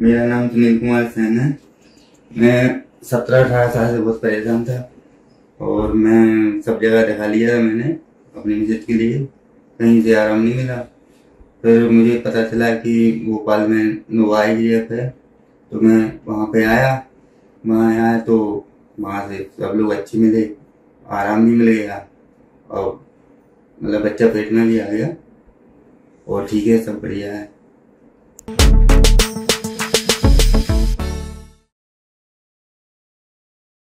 मेरा नाम सुनील कुमार सैन है। मैं सत्रह अठारह साल से बहुत परेशान था और मैं सब जगह दिखा लिया था मैंने अपनी विज़िट के लिए। कहीं से आराम नहीं मिला। फिर मुझे पता चला कि भोपाल में नोवा आई है। तो मैं वहाँ पे आया। वहाँ आया तो वहाँ से सब लोग अच्छे मिले। आराम भी मिलेगा और मतलब बच्चा पेट में भी आ गया। और ठीक है, सब बढ़िया है।